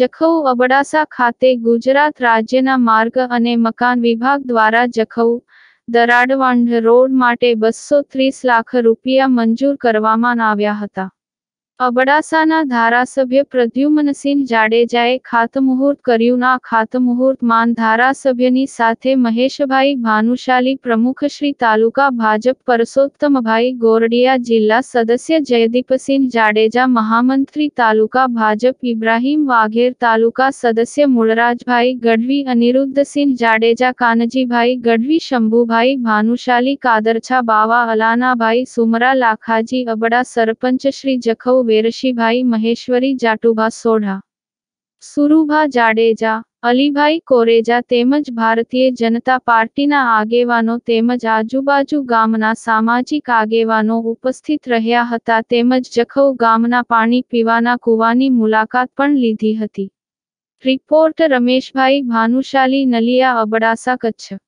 જખૌ અબડાસા ખાતે ગુજરાત રાજ્યના માર્ગ અને મકાન વિભાગ દ્વારા જખૌ દરાડવાંઢ રોડ માટે બસો ત્રીસ લાખ રૂપિયા મંજૂર કરવામાં આવ્યા હતા. અબડાસાના ધારાસભ્ય પ્રદ્યુમનસિંહ જાડેજાએ ખાતમુહૂર્ત કર્યું. આ ખાતમુહૂર્તમાં ધારાસભ્યની સાથે મહેશભાઈ ભાનુશાલી પ્રમુખ શ્રી તાલુકા ભાજપ પરસોત્તમભાઈ ગોરડિયા જિલ્લા સદસ્ય જયદીપસિંહ જાડેજા, મહામંત્રી તાલુકા ભાજપ ઇબ્રાહીમ વાઘેર, તાલુકા સદસ્ય મૂળરાજભાઈ ગઢવી, અનિરુદ્ધસિંહ જાડેજા, કાનજીભાઈ ગઢવી, શંભુભાઈ ભાનુશાલી, કાદરછા બાવા, અલાનાભાઈ સુમરા, લાખાજી, અબડા સરપંચ શ્રી જખૌ વેરશીભાઈ મહેશ્વરી જાટુભા સોઢા. સુરુભા જાડેજા, અલીભાઈ કોરેજા તેમજ ભારતીય જનતા પાર્ટીના આગેવાનો તેમજ આજુબાજુ ગામના સામાજિક આગેવાનો ઉપસ્થિત રહ્યા હતા તેમજ જખૌ ગામના પાણી પીવાના કૂવાની મુલાકાત પણ લીધી હતી. રિપોર્ટ રમેશભાઈ ભાનુશાલી નલિયા અબડાસા કચ્છ.